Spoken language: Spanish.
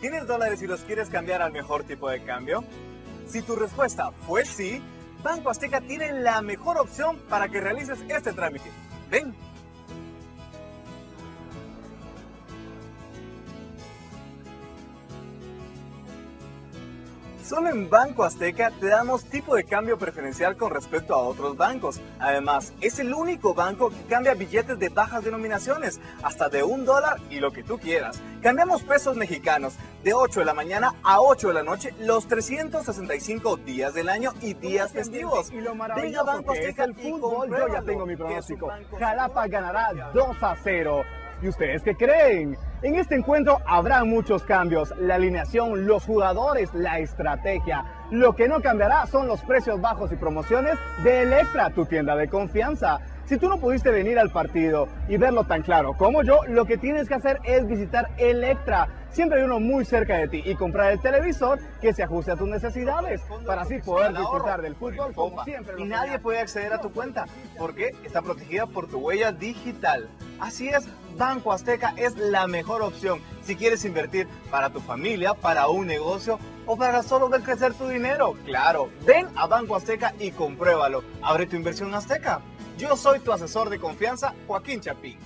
¿Tienes dólares y los quieres cambiar al mejor tipo de cambio? Si tu respuesta fue sí, Banco Azteca tiene la mejor opción para que realices este trámite. Ven, Solo en Banco Azteca te damos tipo de cambio preferencial con respecto a otros bancos. Además, es el único banco que cambia billetes de bajas denominaciones, hasta de un dólar y lo que tú quieras. Cambiamos pesos mexicanos de 8 de la mañana a 8 de la noche los 365 días del año y días festivos. Y lo maravilloso que es el fútbol, yo ya tengo mi pronóstico. Jalapa ganará 2 a 0. ¿Y ustedes qué creen? En este encuentro habrá muchos cambios, la alineación, los jugadores, la estrategia. Lo que no cambiará son los precios bajos y promociones de Electra, tu tienda de confianza. Si tú no pudiste venir al partido y verlo tan claro como yo, lo que tienes que hacer es visitar Electra. Siempre hay uno muy cerca de ti y comprar el televisor que se ajuste a tus necesidades para así poder disfrutar del fútbol como siempre. Y nadie puede acceder a tu cuenta porque está protegida por tu huella digital. Así es, Banco Azteca es la mejor opción si quieres invertir para tu familia, para un negocio o para solo ver crecer tu dinero. Claro, ven a Banco Azteca y compruébalo. Abre tu inversión Azteca. Yo soy tu asesor de confianza, Joaquín Chapín.